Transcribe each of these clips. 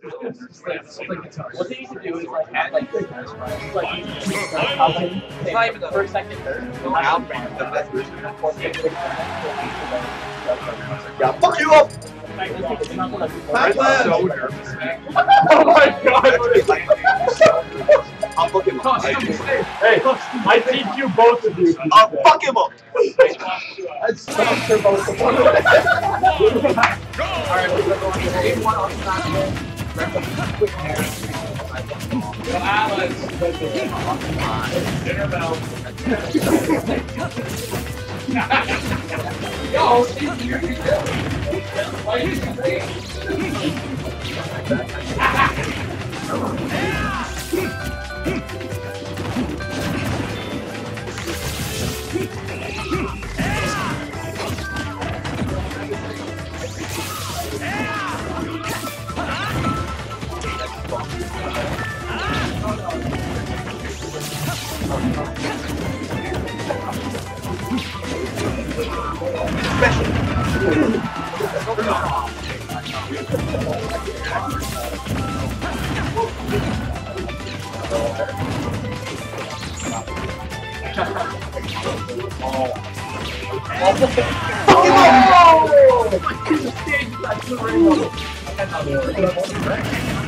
What they need to do is like add like like housing. It's not even the first, second, third. The best version. Yeah, fuck you up! Left. so nervous. Oh my god! I'll fuck him up. Hey, I teach you both of you. I'll fuck him up! That's tough for both of them. Alright, we're going to one on Saturday. So Alex, dinner bell. Yo, it's here. Why are you Oh!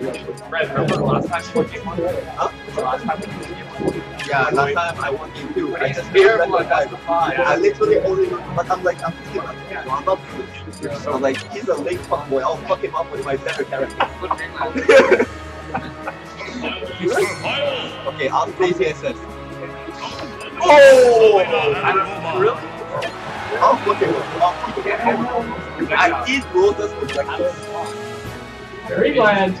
Red, remember last time you came on? Huh? Last time you came on? Yeah, last time I won game two. I just Here, failed like, that's the five. I literally only, but I'm like, I'm thinking, so I'm not good. So like, he's a late fuckboy. I'll fuck him up with my better character. okay, I'll play CSS. Oh! Really? I'll fuck him up. I'll fuck him up. I eat roses with breakfast. Greenland.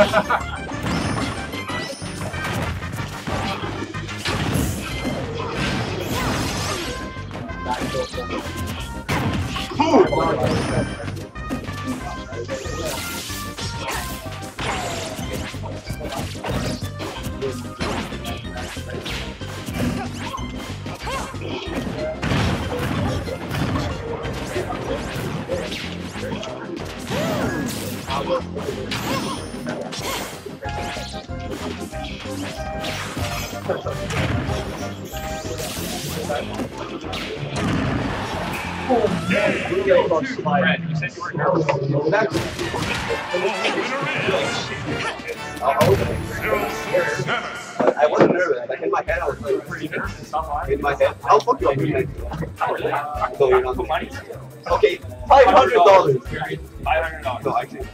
Red, you said you were nervous. I wasn't nervous. Like in my head, I was like pretty nervous. In my head, I'll fuck you up. So you're not Put money? Okay, five hundred dollars. Five hundred dollars. No, actually,